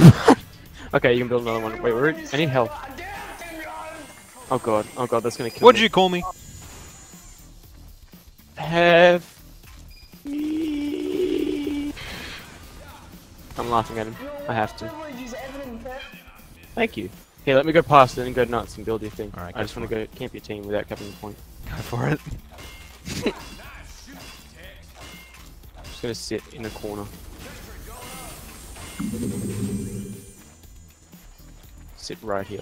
okay, you can build another one. Wait, where? I need help. Oh god, oh god, that's gonna kill me. What did me. you call me? Have me. I'm laughing at him. I have to. Thank you. Here, let me go past it and go nuts and build your thing. Alright, I just want to go camp your team without capping the point. Go for it. I'm just gonna sit in a corner. Sit right here.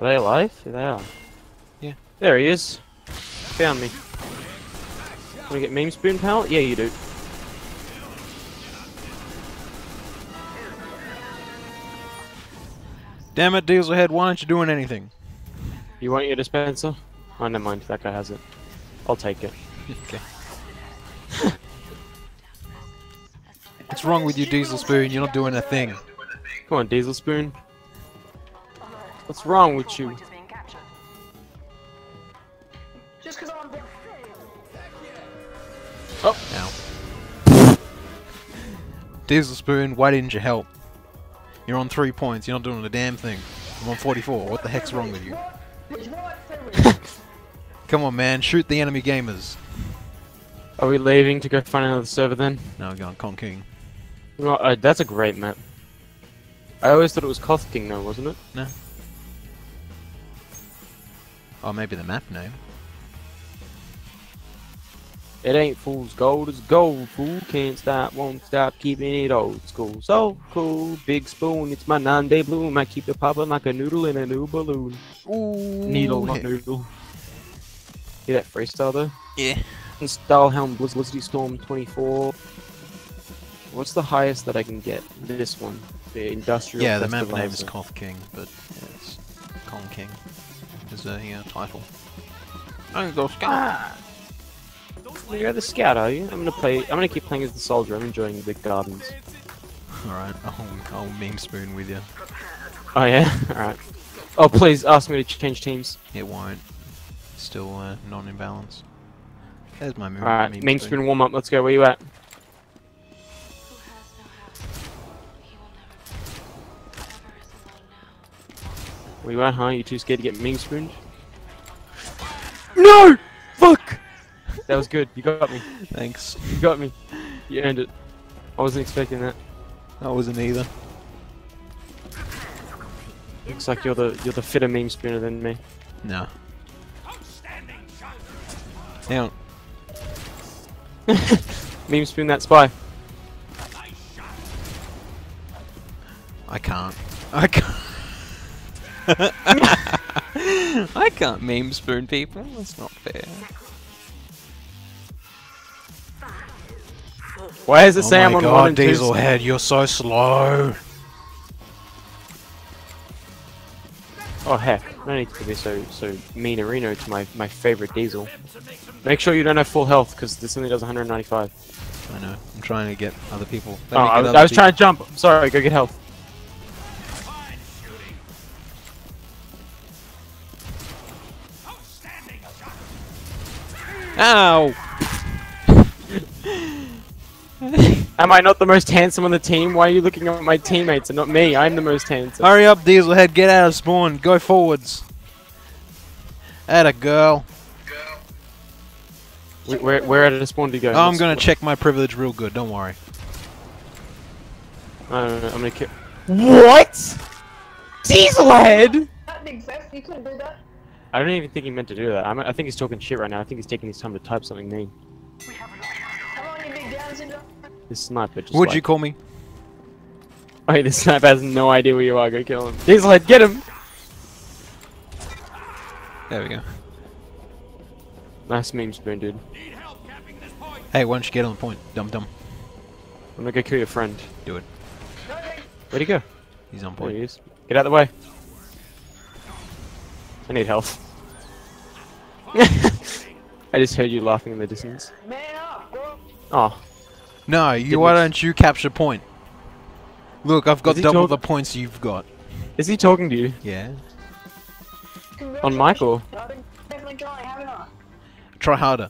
Are they alive? They are. Yeah. There he is. Found me. Wanna get meme spoon pal? Yeah, you do. Damn it, Dieselhead, why aren't you doing anything? You want your dispenser? Oh, never mind. That guy has it. I'll take it. Okay. What's wrong with you, Diesel Spoon? You're not doing a thing. Come on, Diesel Spoon. What's wrong with you? Just because I'm Oh. Ow. Diesel Spoon, why didn't you help? You're on three points, you're not doing a damn thing. I'm on 44, what the heck's wrong with you? Come on, man, shoot the enemy gamers. Are we leaving to go find another server then? No, we're going Con King. Well, uh, that's a great map. I always thought it was Koth King though, wasn't it? No. Oh, maybe the map name. It ain't fool's gold, it's gold. Fool can't stop, won't stop, keeping it old school. So cool, big spoon, it's my non-day bloom. I keep it popping like a noodle in a new balloon. Ooh. Needle, not noodle. Hear that freestyle though? Yeah. Stahlhelm Blizz Blizzardy Storm 24. What's the highest that I can get? This one. The industrial. Yeah, the map name is Answer. Koth King, but yeah, it's Con King is a yeah, title. I'm gonna go scout. Ah! You're the scout, are you? I'm gonna play. I'm gonna keep playing as the soldier. I'm enjoying the gardens. Alright, I'll, I'll meme spoon with you. Oh yeah. All right. Oh please ask me to change teams. It won't. Still uh, non imbalance. There's my meme. All right. Meme spoon warm up. Let's go. Where you at? Where you at, huh? You too scared to get meme spooned? No! Fuck! That was good. You got me. Thanks. You got me. You earned it. I wasn't expecting that. I wasn't either. Looks like you're the you're the fitter meme spooner than me. No. Hang on. Meme spoon that spy. I can't. I can't. I can't meme spoon people. That's not fair. Why does it oh say I'm my on god, one and two? Dieselhead, you're so slow. Oh heck, no need to be so so meanerino to my my favorite diesel. Make sure you don't have full health because this only does 195. I know. I'm trying to get other people. Oh, I was, I was trying to jump. I'm Sorry, go get health. Ow! Am I not the most handsome on the team? Why are you looking at my teammates and not me? I'm the most handsome. Hurry up, Dieselhead. Get out of spawn. Go forwards. At a girl. Where, where, where at a spawn do you go? I'm gonna check my privilege real good. Don't worry. I don't know, I'm gonna kill. What? Dieselhead! that big fest. You couldn't do that. I don't even think he meant to do that. I'm, I think he's talking shit right now. I think he's taking his time to type something mean. This sniper just. Would like, you call me? Wait, this sniper has no idea where you are. Go kill him. Dieselhead, get him! There we go. Nice meme spoon, dude. Hey, why don't you get on the point? Dum dum. I'm gonna go kill your friend. Do it. Where'd he go? He's on There he point. is. Get out of the way. I need health. I just heard you laughing in the distance. Man up, bro. Oh, No, you. Why don't you capture point? Look, I've got double the points you've got. is he talking to you? Yeah. On Michael? or? I've been definitely trying, haven't I? Try harder.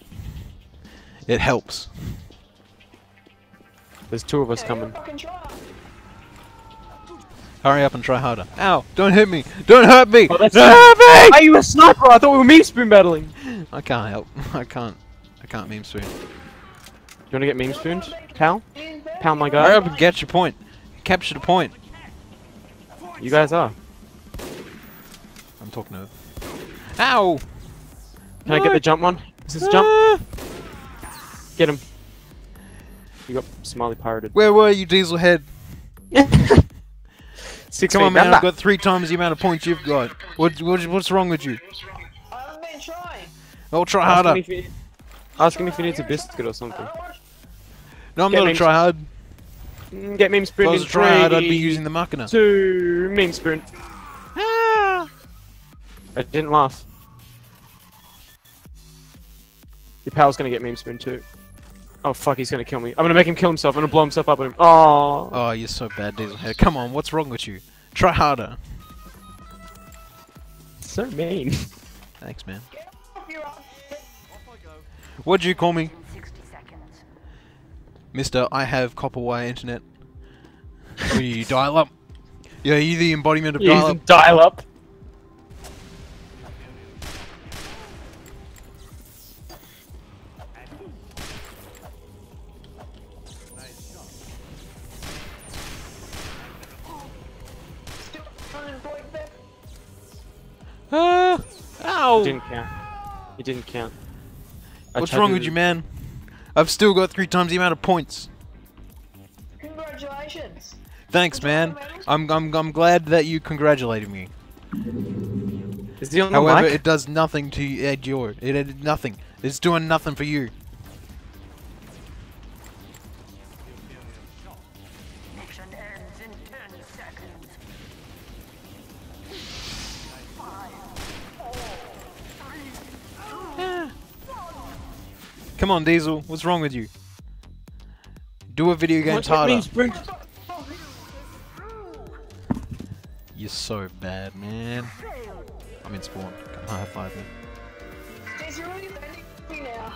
It helps. There's two of us Yeah, coming. you're fucking try. Hurry up and try harder. Ow! Don't hit me! Don't hurt me! Oh, Don't hurt me! Are you a sniper? I thought we were meme spoon battling. I can't help. I can't. I can't meme spoon. You want to get meme spooned, pal? He's there. Pal, my Hurry guy. up and get your point. Capture the point. You guys are. I'm talking to. Ow! Can I get the jump one? Is this a jump? Ah! Get him. You got smiley pirated. Where were you, Diesel Head? Six Come on, man. under. I've got three times the amount of points you've got. What, what, what's wrong with you? I haven't been trying. Oh, try Ask him harder. if he- Ask him if he needs a biscuit or something. I don't want No, I'm Get not a memes. try hard. Mm, Get meme If I was a try hard, I'd be using the Machina. two, meme spoon. Ah! I didn't laugh. Your pal's gonna get meme spoon too. Oh fuck, he's gonna kill me. I'm gonna make him kill himself. I'm gonna blow himself up with him. Oh. Oh, you're so bad, Diesel Head. Come on, what's wrong with you? Try harder. So mean. Thanks, man. get off your. What'd you call me? 60 seconds. Mister, I have copper wire internet. What are you, dial up? Yeah, are you the embodiment of You're dial up? dial up. Still unemployed there. Ah! Ow! Didn't count. It didn't count. I What's wrong with you, man? I've still got three times the amount of points. Congratulations. Thanks, man. I'm, I'm, I'm glad that you congratulated me. Is he on the However, mic? it does nothing to add your. It added nothing. It's doing nothing for you. Come on, Diesel. What's wrong with you? Do a video games What's harder. meme spoon? You're so bad, man. I'm in spawn. Come high five me. Is you really bending me now?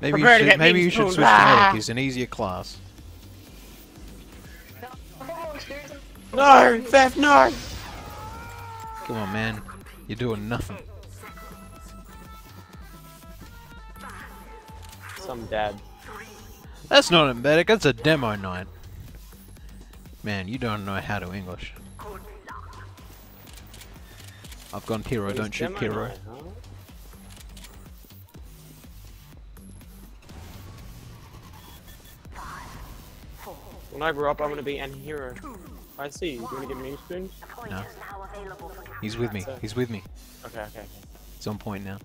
Maybe Prepare to should. get Maybe you should pulled. switch to Ah! medic. He's an easier class. No, I've got more experience. No, Theft, no. Come on, man. You're doing nothing. Some dad. That's not a medic. That's a demoknight. Man, you don't know how to English. I've gone Pyro. Don't shoot night, huh? When I grow up, I'm gonna be an hero. I see. You wanna get meme spoon? Point No. is now available for He's with me. He's with me. Okay, okay, okay. He's on point now.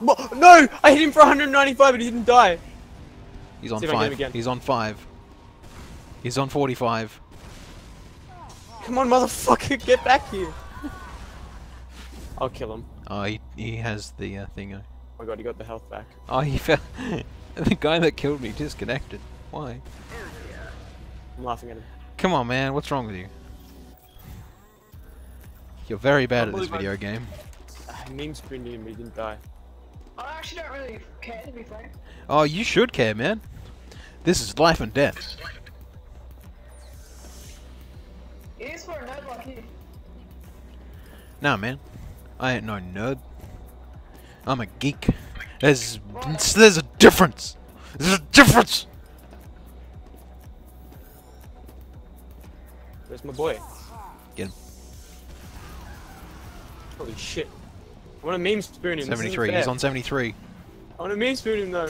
No! I hit him for 195 and he didn't die. He's on See if I can get him five. again. He's on five. He's on 45. Come on, motherfucker, get back here. I'll kill him. Oh, he, he has the uh, thing. Oh my god, he got the health back. Oh, he fell. the guy that killed me disconnected. Why? I'm laughing at him. Come on, man. What's wrong with you? You're very bad at this believe I- video game. I meme spooned him, he didn't die. I actually don't really care to be frank. Oh, you should care, man. This is life and death. It is for a nerd like you. Nah, man. I ain't no nerd. I'm a geek. There's there's a difference. There's a difference. Where's my boy? Get him. Holy shit. I wanna meme spoon him. 73. He's on 73. I wanna meme spoon him though.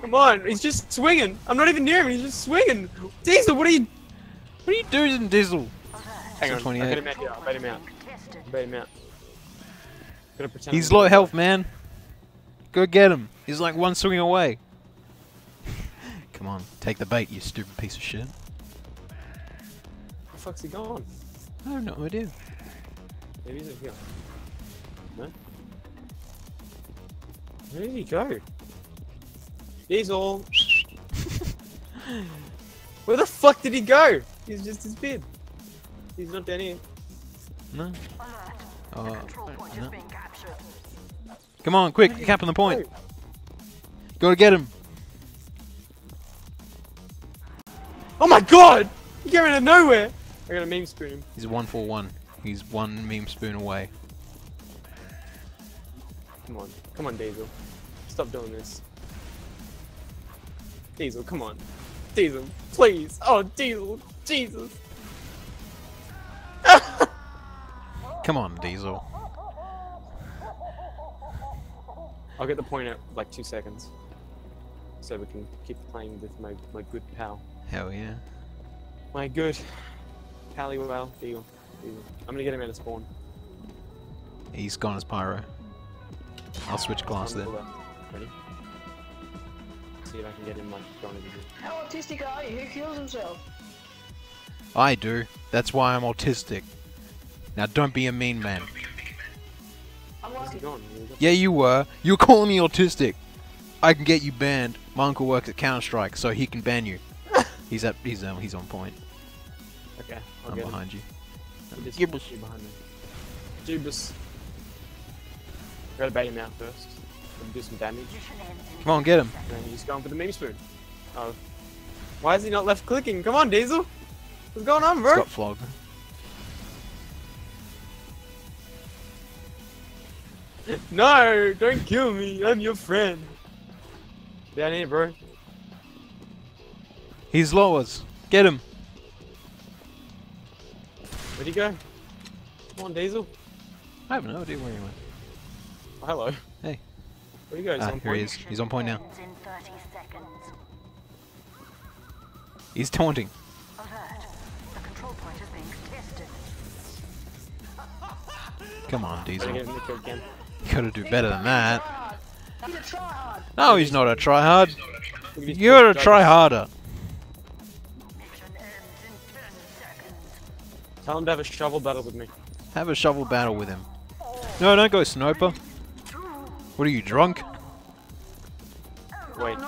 Come on, he's just swinging. I'm not even near him, he's just swinging. Diesel, what are you? What are you doing, Dizzle? Hang on, I 28. got him out here. I bait him out. contested. I bait him out. He's low health, man. Go get him. He's like one swing away. Come on, take the bait, you stupid piece of shit. Where the fuck's he gone? I have no idea. Maybe he's in here. No? Where did he go? Diesel! Where the fuck did he go? He's just his disappeared. He's not down here. No. Uh, no. is being captured. Come on, quick, capping the point. Go to get him. Oh my god! He came out of nowhere! I got a meme spoon. He's one for one. He's one meme spoon away. Come on. Come on, Diesel. Stop doing this. Diesel, come on. Diesel, please. Oh, Diesel. Jesus. Come on, Diesel. I'll get the point at like two seconds. So we can keep playing with my, my good pal. Hell yeah. My good pally well, Diesel. Diesel. I'm gonna get him out of spawn. He's gone as pyro. I'll switch class then. Ready? See if I can get him like going into the How autistic are you? Who kills himself? I do. That's why I'm autistic. Now don't be a mean man. I'm Where's gone? Where's he gone? Yeah, you were. You were calling me autistic. I can get you banned. My uncle works at Counter Strike, so he can ban you. he's at. He's um, He's on point. Okay, I'll I'm get behind you. him. Just Gibbous. you behind me. Jubus. Gotta bait him out first. Do some damage. Mission ends in Come on, get him. And he's going for the meme spoon. Oh. Why is he not left clicking? Come on, Diesel! What's going on, bro? Scott Flog. No! Don't kill me! I'm your friend! Down here, bro. He's lowers. Get him. Where'd he go? Come on, Diesel. I have no idea where he went. Oh, hello. Hey. Where'd he go? He's Ah, on here he is. He's on point now. ends in 30 seconds. He's taunting. Alert. The control point is being contested. Come on, Diesel. get him to kill again. You gotta do better than that. He's a tryhard. No, he's not a tryhard. Look You gotta poor try judges. harder. Mission ends in 10 seconds. Tell him to have a shovel battle with me. Have a shovel battle with him. No, don't go sniper. What are you, drunk? Wait.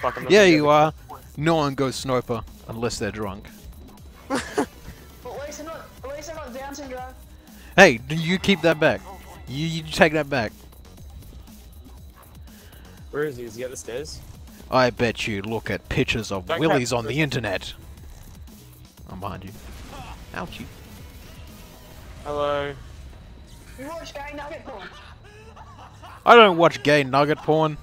Fuck, I'm Yeah, you are. No one goes sniper unless they're drunk. But at least I'm not. At least I'm not Down syndrome. Hey, do you keep that back. You, you take that back. Where is he? Is he at the stairs? I bet you look at pictures of Don't willies on the internet. I'm behind you. Ouchie. Hello. You watch Gay Nugget porn. I don't watch gay nugget porn.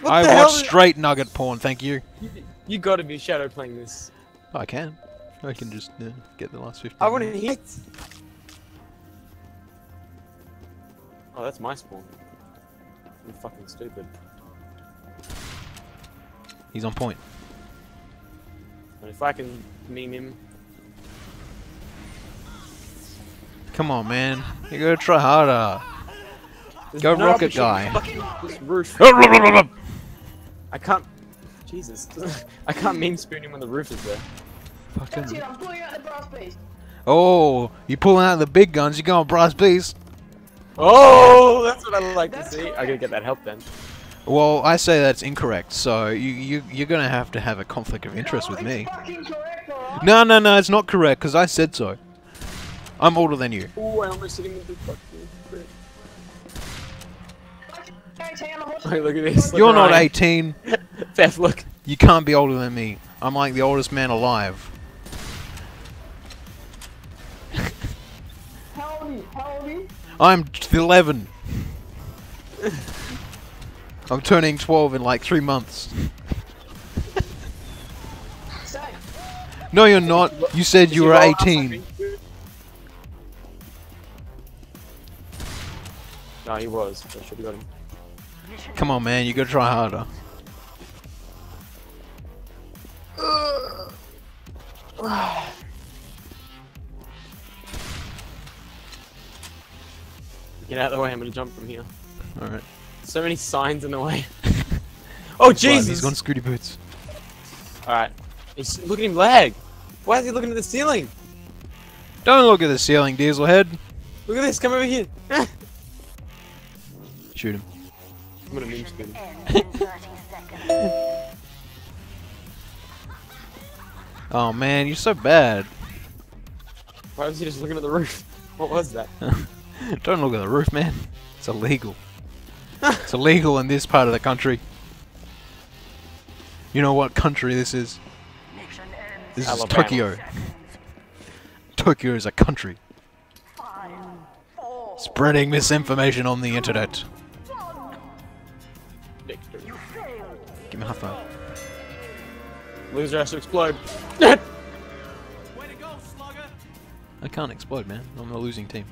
What I the watch hell? straight nugget porn, thank you. You, you gotta be shadow playing this. I can. I can just uh, get the last 15 I wanna minutes. hit! Oh, that's my spawn. I'm fucking stupid. He's on point. And if I can meme him, Come on, man. You gotta try harder. There's Go no rocket guy. fucking This roof. I can't. Jesus. I can't meme spoon him when the roof is there. That's it. I'm pulling out the brass beast. Oh, you pulling out the big guns, you're going brass beast. Oh, that's what I like to That's see. I correct. gotta get that help then. Well, I say that's incorrect, so you, you, you're gonna have to have a conflict of interest no, with me. correct, alright? No, no, no, it's not correct, because I said so. I'm older than you. Oh, I almost hit him with the fucking. Hey, Tam, I'm watching- Wait, look at this. You're not 18. Beth, look. You can't be older than me. I'm like the oldest man alive. How old are you? How old are you? I'm 11. I'm turning 12 in like three months. No, you're not. You said you were 18. me? No, he was. I should have got him. Mission Come on, man. You gotta try harder. Get out of the way. I'm gonna jump from here. Alright. So many signs in the way. oh Jesus! He's gone scooty boots. All right. He's, look at him lag. Why is he looking at the ceiling? Don't look at the ceiling, Dieselhead. Look at this. Come over here. Shoot him. Gonna meme mission spoon. ends in 30 seconds. Oh man, you're so bad. Why was he just looking at the roof? What was that? Don't look at the roof, man. It's illegal. it's illegal in this part of the country. You know what country this is? This is Tokyo. Tokyo is a country. Spreading misinformation on the internet. High five. Loser has to explode. I can't explode, man. I'm the losing team.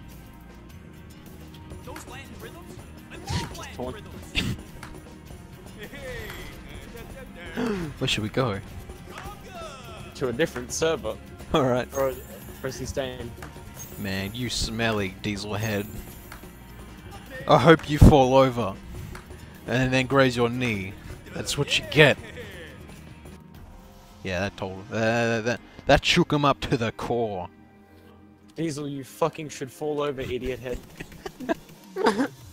Where should we go? to a different server. Alright. Or press and stand. Man, you smelly diesel head. I hope you fall over. And then graze your knee. That's what you get. Yeah, that told uh, that, that, that shook him up to the core. Diesel, you fucking should fall over, idiot head.